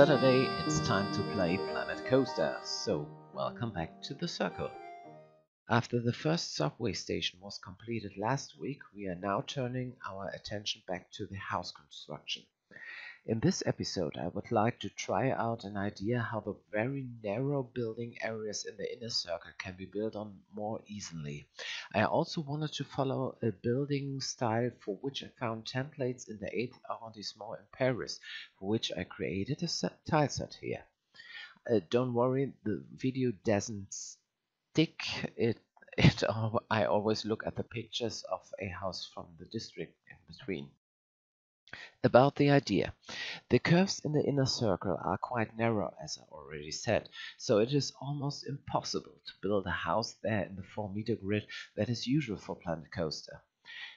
Saturday, it's time to play Planet Coaster, so welcome back to the circle. After the first subway station was completed last week, we are now turning our attention back to the house construction. In this episode, I would like to try out an idea how the very narrow building areas in the inner circle can be built on more easily. I also wanted to follow a building style for which I found templates in the 8th arrondissement in Paris, for which I created a set, tile set here. Uh, don't worry, the video doesn't stick. It, it, I always look at the pictures of a house from the district in between. About the idea. The curves in the inner circle are quite narrow, as I already said, so it is almost impossible to build a house there in the 4 meter grid that is usual for Planet Coaster.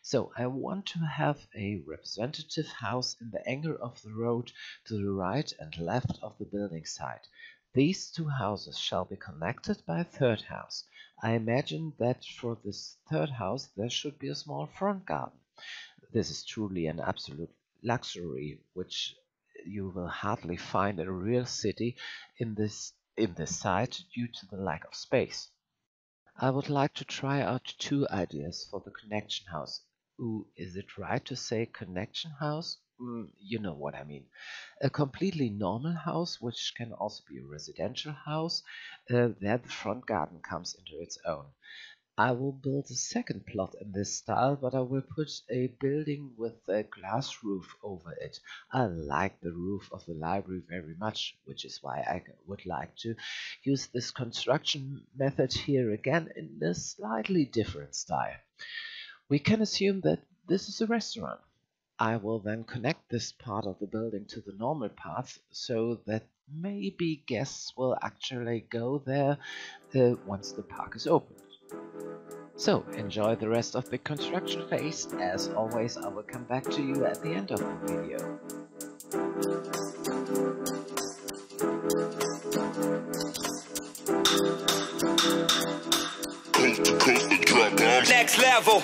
So I want to have a representative house in the angle of the road to the right and left of the building site. These two houses shall be connected by a third house. I imagine that for this third house there should be a small front garden. This is truly an absolute luxury which you will hardly find in a real city in this in this site due to the lack of space. I would like to try out two ideas for the connection house. Ooh, is it right to say connection house? Mm, you know what I mean. A completely normal house, which can also be a residential house, uh, there the front garden comes into its own. I will build a second plot in this style, but I will put a building with a glass roof over it. I like the roof of the library very much, which is why I would like to use this construction method here again in a slightly different style. We can assume that this is a restaurant. I will then connect this part of the building to the normal path so that maybe guests will actually go there uh, once the park is open. So, enjoy the rest of the construction phase. As always, I will come back to you at the end of the video. Next level.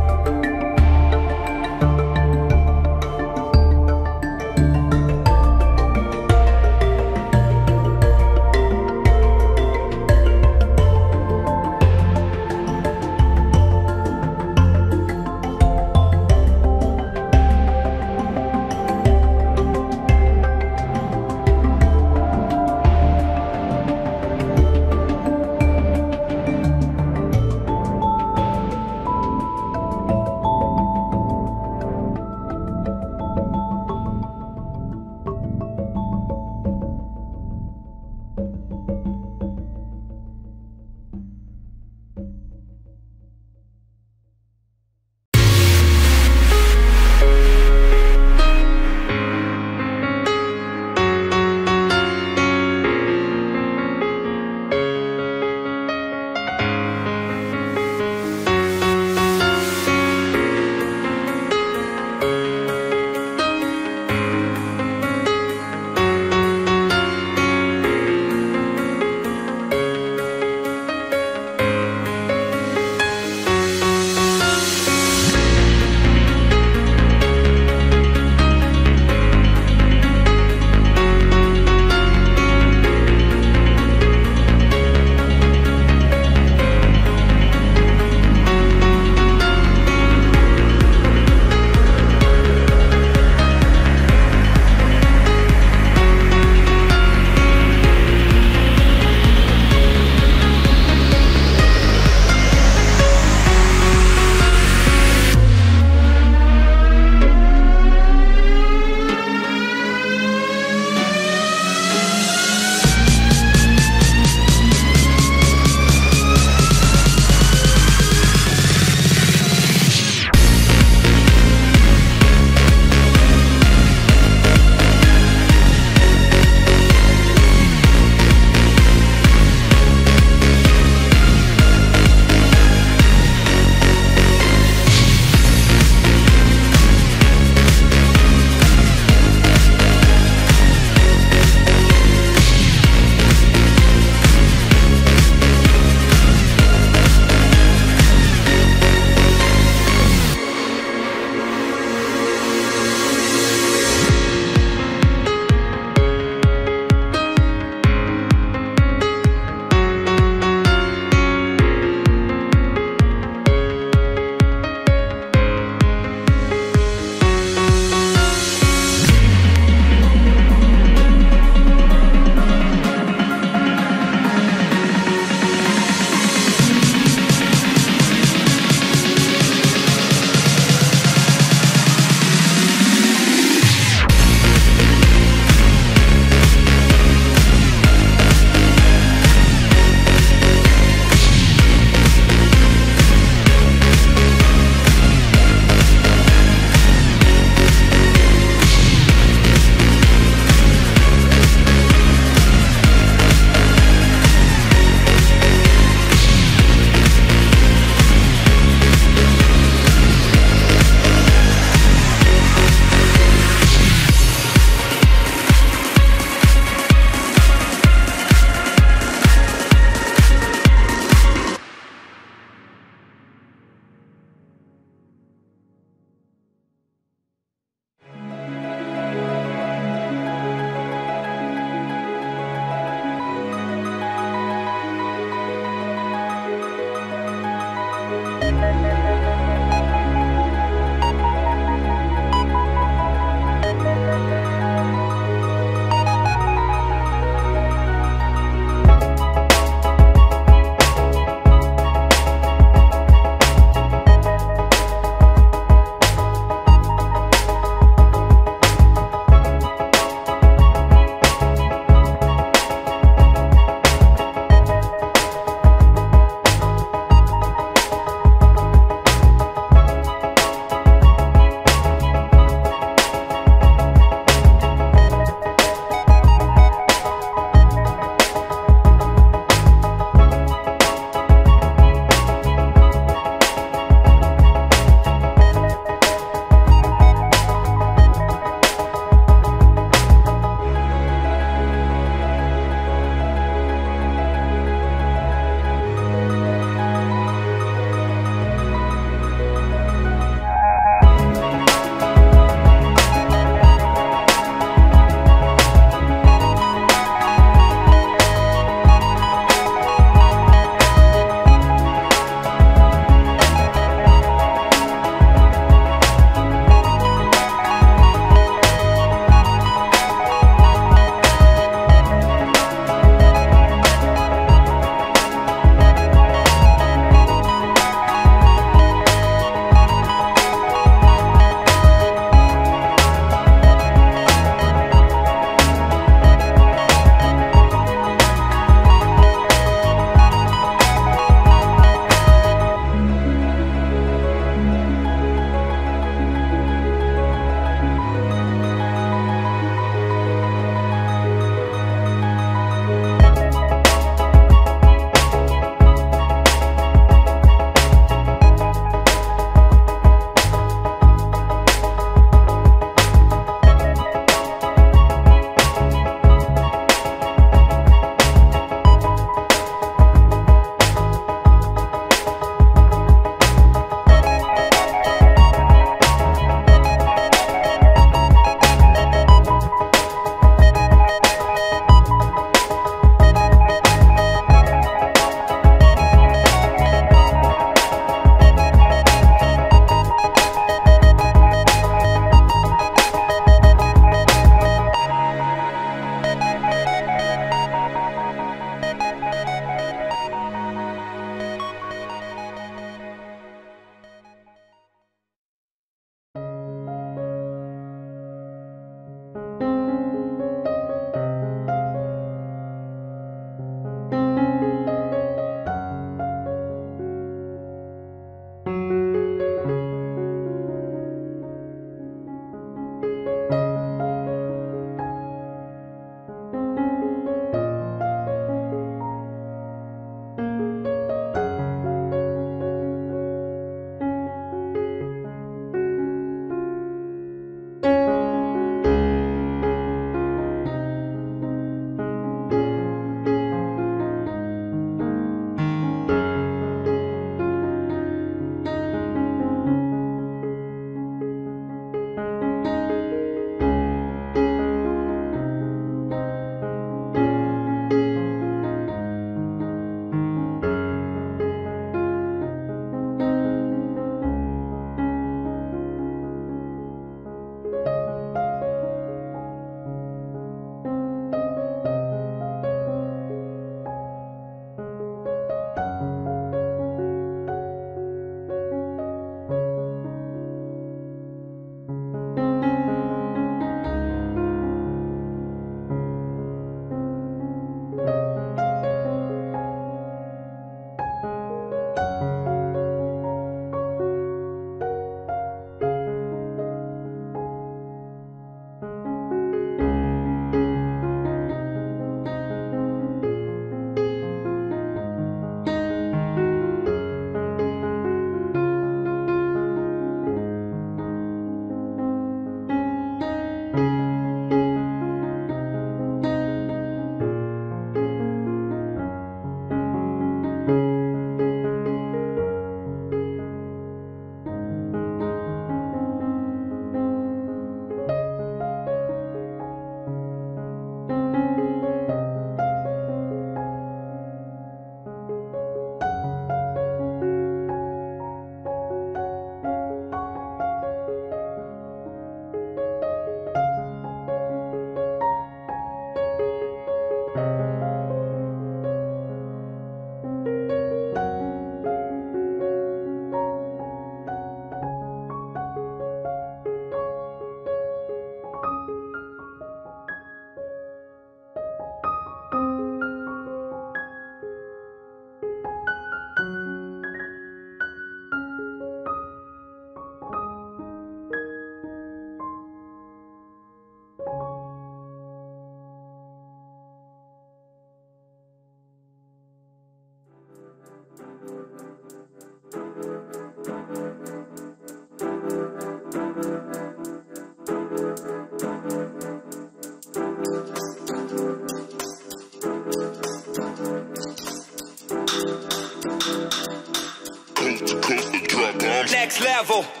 Level.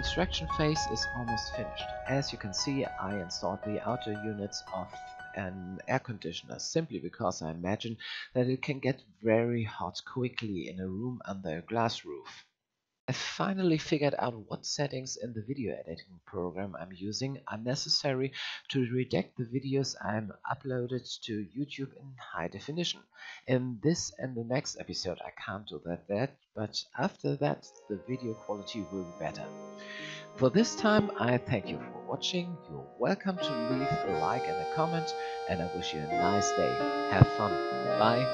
Construction phase is almost finished. As you can see, I installed the outer units of an air conditioner simply because I imagine that it can get very hot quickly in a room under a glass roof. I finally figured out what settings in the video editing program I'm using are necessary to redact the videos I'm uploaded to YouTube in high definition. In this and the next episode I can't do that, that but after that the video quality will be better. For this time I thank you for watching, you're welcome to leave a like and a comment and I wish you a nice day. Have fun. Bye.